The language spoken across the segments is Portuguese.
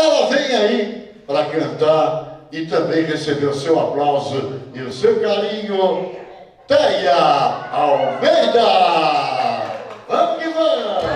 ela vem aí para cantar e também receber o seu aplauso e o seu carinho. Teia Almeida! Vamos que vamos!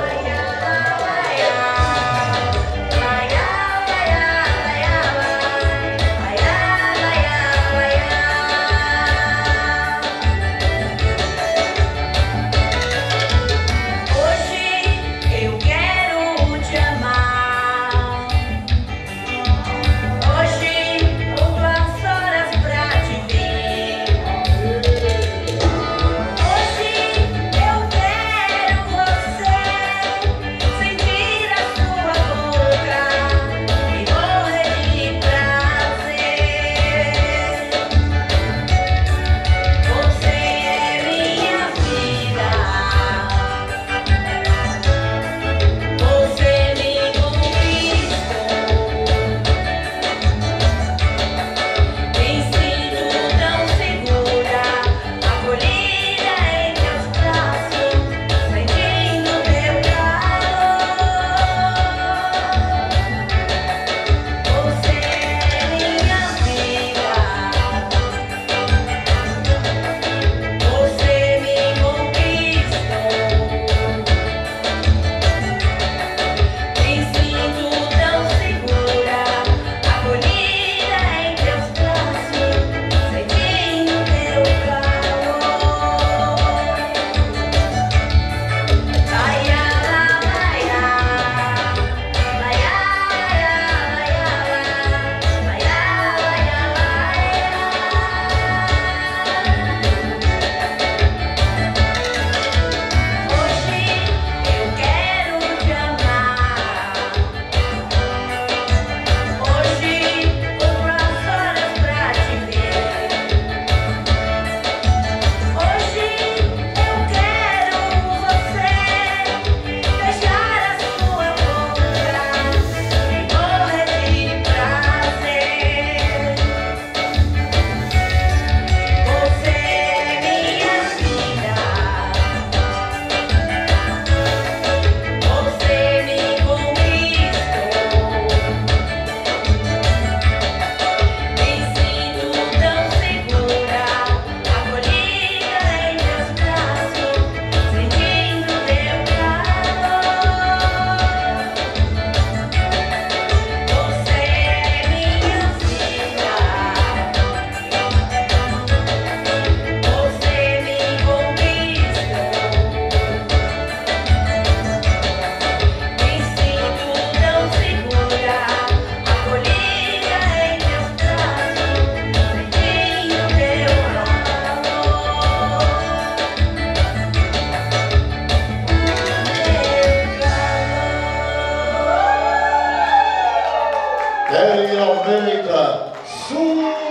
They will make a soon.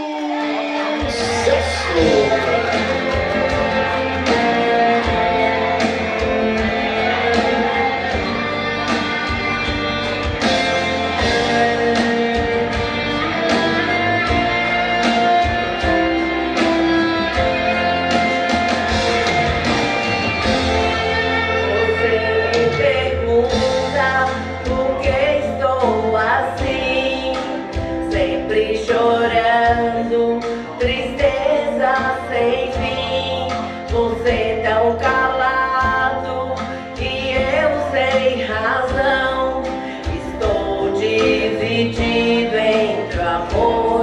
Eu não vou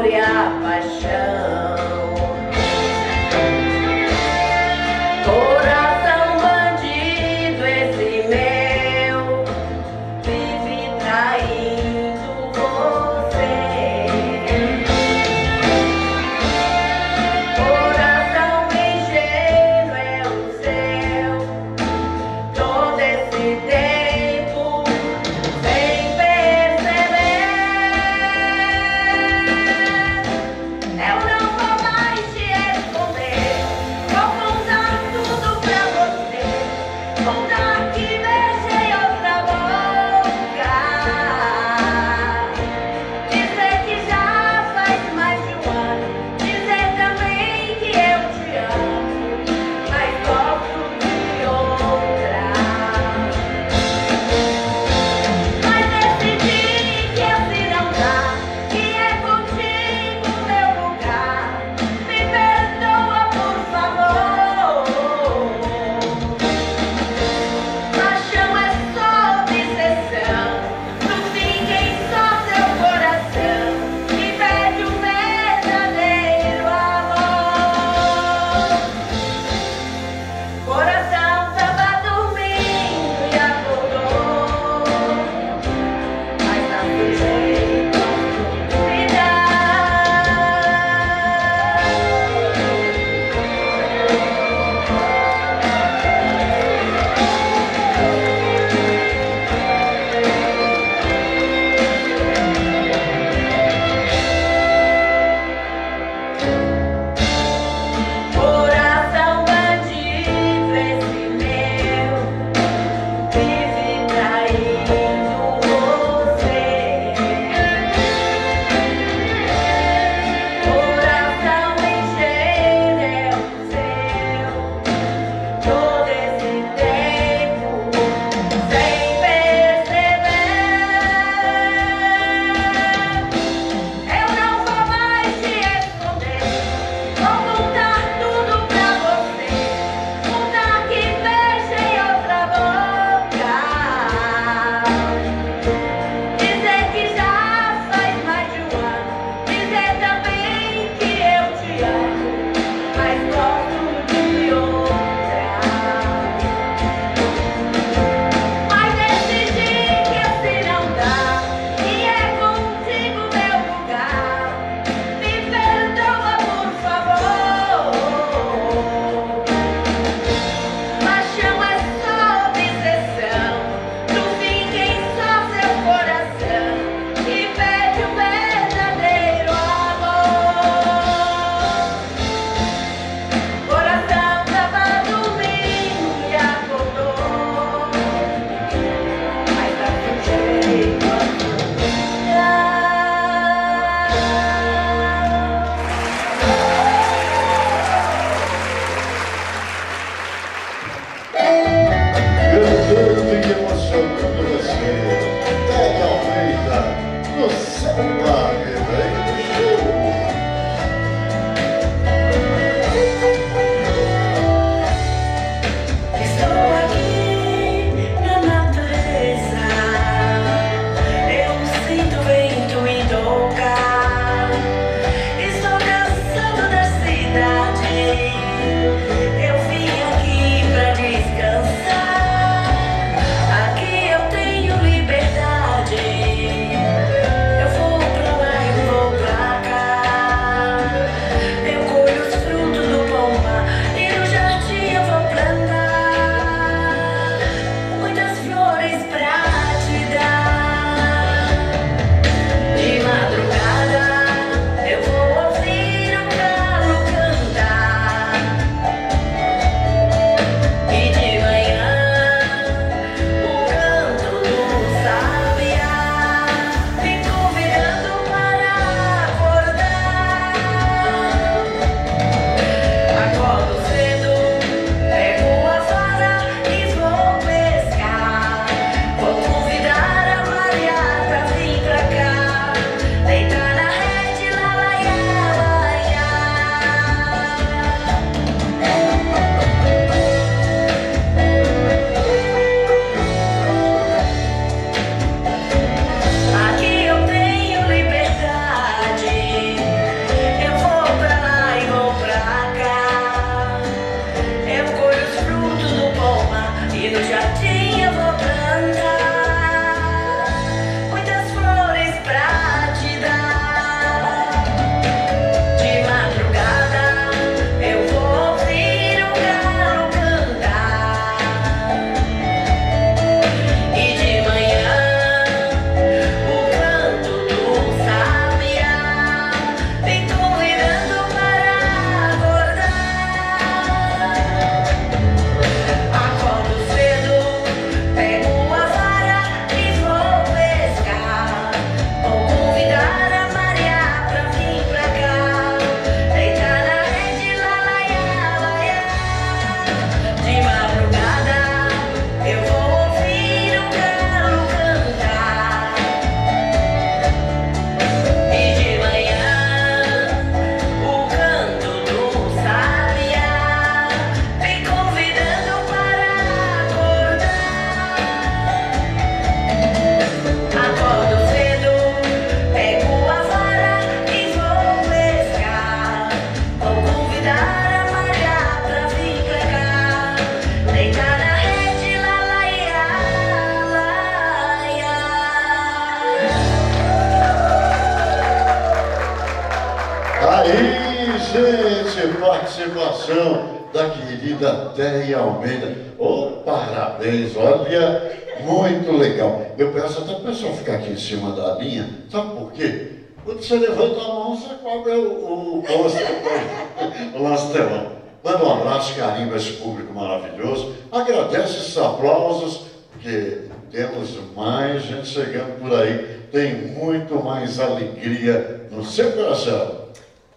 gente, participação da querida Teia Almeida. Oh, parabéns, olha, muito legal. Eu peço até para o pessoal ficar aqui em cima da linha, sabe por quê? Quando você levanta a mão, você cobra o, o, o lance telão. Manda um abraço, carinho a esse público maravilhoso. Agradece esses aplausos, porque temos mais gente chegando por aí. Tem muito mais alegria no seu coração.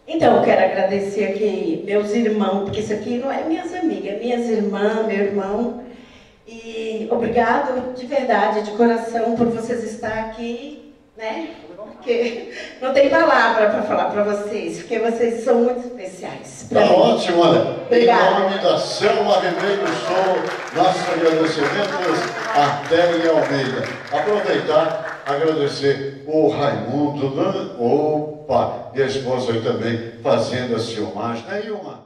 Então, eu quero agradecer aqui meus irmãos, porque isso aqui não é minhas amigas, é minhas irmãs, meu irmão. E obrigado de verdade, de coração, por vocês estar aqui, né? Porque não tem palavra para falar para vocês, porque vocês são muito especiais. Tá ótimo, olha. Obrigada. Em nome da Selma Ribeiro Show, nossos agradecimentos a Télia Almeida. Aproveitar, agradecer o Raimundo, opa, e a esposa aí também fazendo as filmagens. Nenhuma.